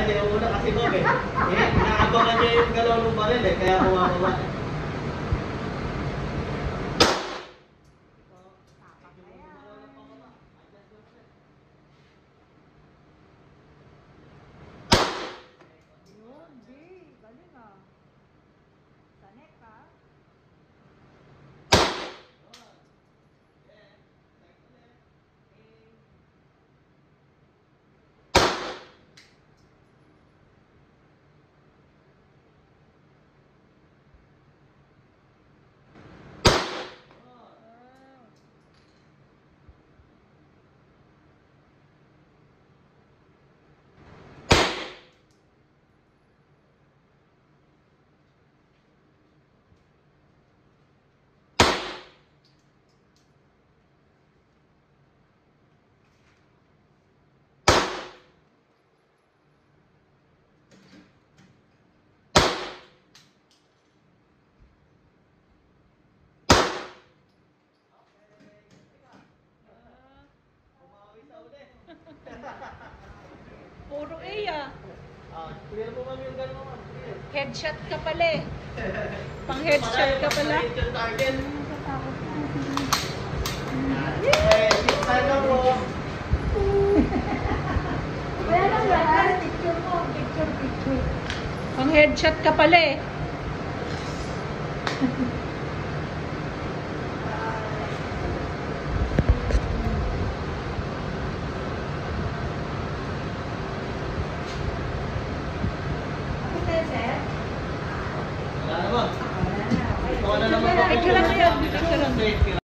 Ay, hindi una kasi Bob eh. Eh, Inaabangan niya yung galaw ng baril eh, kaya bumababa. Puro ah. Ah, clear mo kami yung gano'n ma'am. Headshot ka pala eh. Pang headshot ka pala. Yung target. Yay! Sana po. Wala. Picture po. Picture, picture. Pang headshot ka pala eh. under